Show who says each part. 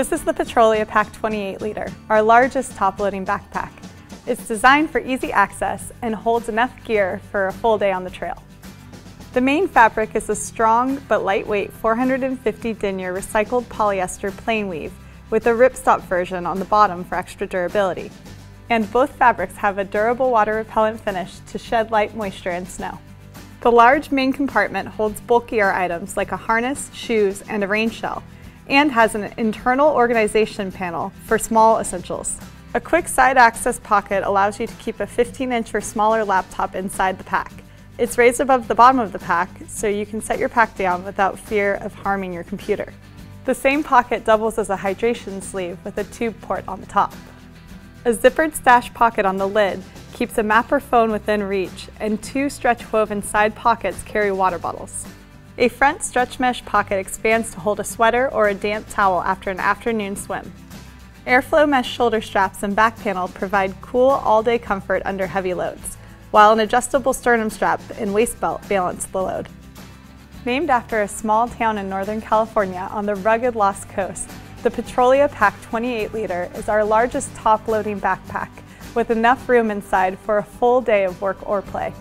Speaker 1: This is the Petrolia Pack 28 liter, our largest top-loading backpack. It's designed for easy access and holds enough gear for a full day on the trail. The main fabric is a strong but lightweight 450 denier recycled polyester plain weave with a ripstop version on the bottom for extra durability. And both fabrics have a durable water repellent finish to shed light moisture and snow. The large main compartment holds bulkier items like a harness, shoes, and a rain shell, and has an internal organization panel for small essentials. A quick side access pocket allows you to keep a 15 inch or smaller laptop inside the pack. It's raised above the bottom of the pack, so you can set your pack down without fear of harming your computer. The same pocket doubles as a hydration sleeve with a tube port on the top. A zippered stash pocket on the lid keeps a map or phone within reach, and two stretch woven side pockets carry water bottles. A front stretch mesh pocket expands to hold a sweater or a damp towel after an afternoon swim. Airflow mesh shoulder straps and back panel provide cool all-day comfort under heavy loads while an adjustable sternum strap and waist belt balance the load. Named after a small town in Northern California on the rugged Lost Coast, the Petrolia Pack 28 liter is our largest top-loading backpack with enough room inside for a full day of work or play.